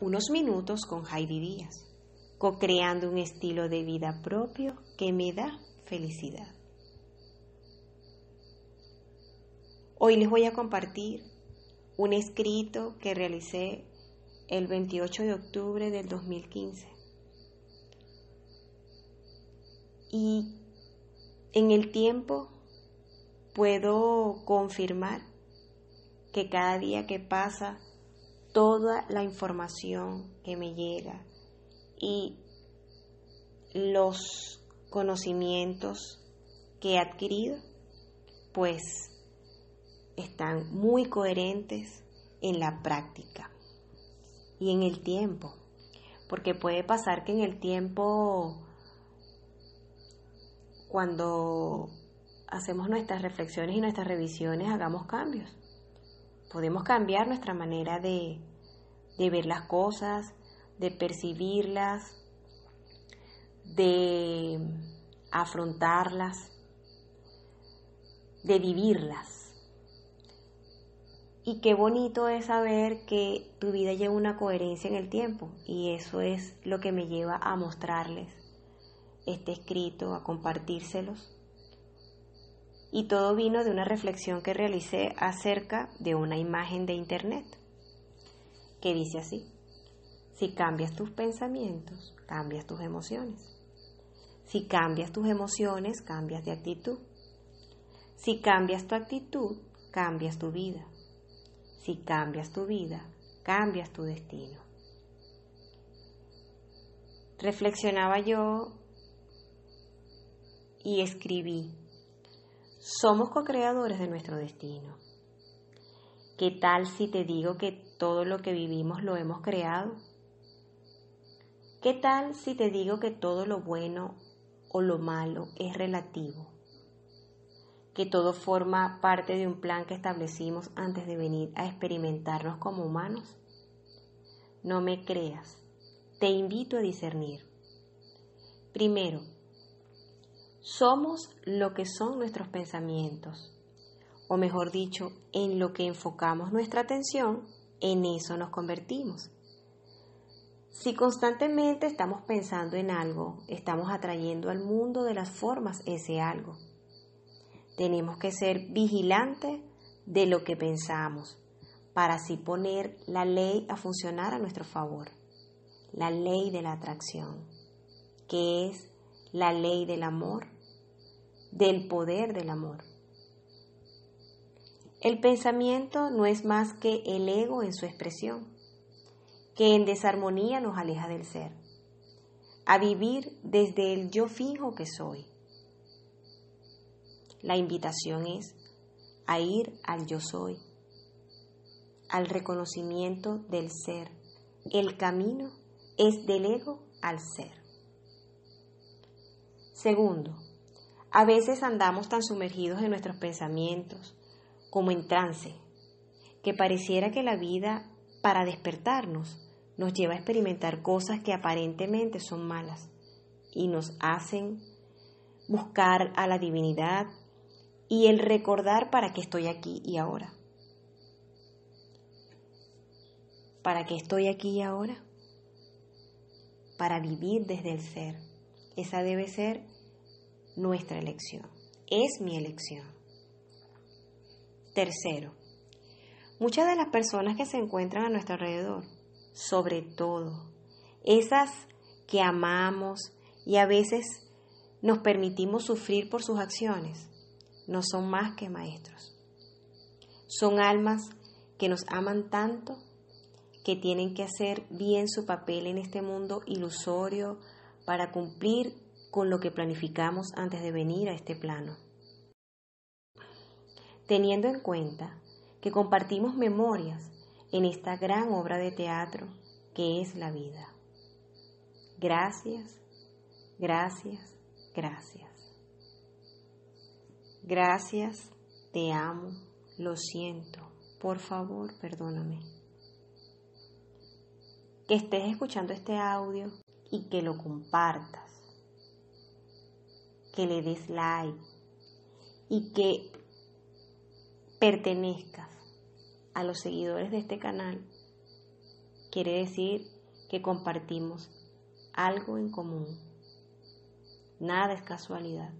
unos minutos con Heidi Díaz, co-creando un estilo de vida propio que me da felicidad. Hoy les voy a compartir un escrito que realicé el 28 de octubre del 2015. Y en el tiempo puedo confirmar que cada día que pasa toda la información que me llega y los conocimientos que he adquirido, pues están muy coherentes en la práctica y en el tiempo, porque puede pasar que en el tiempo, cuando hacemos nuestras reflexiones y nuestras revisiones, hagamos cambios Podemos cambiar nuestra manera de, ver las cosas, de percibirlas, de afrontarlas, de vivirlas. Y qué bonito es saber que tu vida lleva una coherencia en el tiempo y eso es lo que me lleva a mostrarles este escrito, a compartírselos y todo vino de una reflexión que realicé acerca de una imagen de internet que dice así, si cambias tus pensamientos, cambias tus emociones. Si cambias tus emociones, cambias de actitud. Si cambias tu actitud, cambias tu vida. Si cambias tu vida, cambias tu destino. Reflexionaba yo y escribí somos co-creadores de nuestro destino. ¿Qué tal si te digo que todo lo que vivimos lo hemos creado? ¿Qué tal si te digo que todo lo bueno o lo malo es relativo? Que todo forma parte de un plan que establecimos antes de venir a experimentarnos como humanos? No me creas, te invito a discernir. Primero, somos lo que son nuestros pensamientos, o mejor dicho, en lo que enfocamos nuestra atención, en eso nos convertimos. Si constantemente estamos pensando en algo, estamos atrayendo al mundo de las formas ese algo. Tenemos que ser vigilantes de lo que pensamos para así poner la ley a funcionar a nuestro favor. La ley de la atracción, que es la ley del amor del poder del amor. El pensamiento no es más que el ego en su expresión, que en desarmonía nos aleja del ser, a vivir desde el yo fijo que soy. La invitación es a ir al yo soy, al reconocimiento del ser. El camino es del ego al ser. Segundo, a veces andamos tan sumergidos en nuestros pensamientos, como en trance, que pareciera que la vida, para despertarnos, nos lleva a experimentar cosas que aparentemente son malas y nos hacen buscar a la divinidad y el recordar para qué estoy aquí y ahora. ¿Para qué estoy aquí y ahora? Para vivir desde el ser. Esa debe ser nuestra elección. Es mi elección. Tercero, muchas de las personas que se encuentran a nuestro alrededor, sobre todo esas que amamos y a veces nos permitimos sufrir por sus acciones, no son más que maestros. Son almas que nos aman tanto que tienen que hacer bien su papel en este mundo ilusorio para cumplir con lo que planificamos antes de venir a este plano. Teniendo en cuenta que compartimos memorias en esta gran obra de teatro que es la vida. Gracias, gracias, gracias. Gracias, te amo, lo siento, por favor, perdóname. Que estés escuchando este audio y que lo compartas que le des like y que pertenezcas a los seguidores de este canal quiere decir que compartimos algo en común. Nada es casualidad.